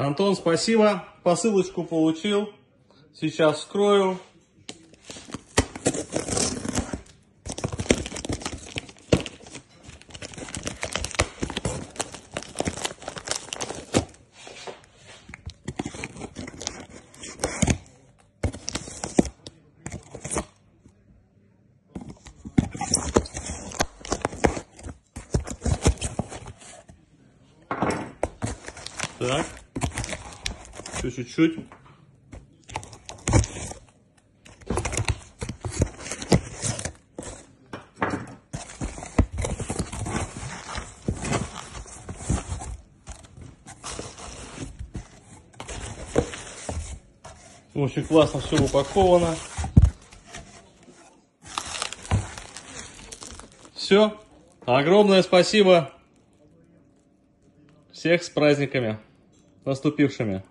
Антон, спасибо. Посылочку получил. Сейчас вскрою. Так. Еще чуть-чуть. Очень классно все упаковано. Все. Огромное спасибо. Всех с праздниками наступившими.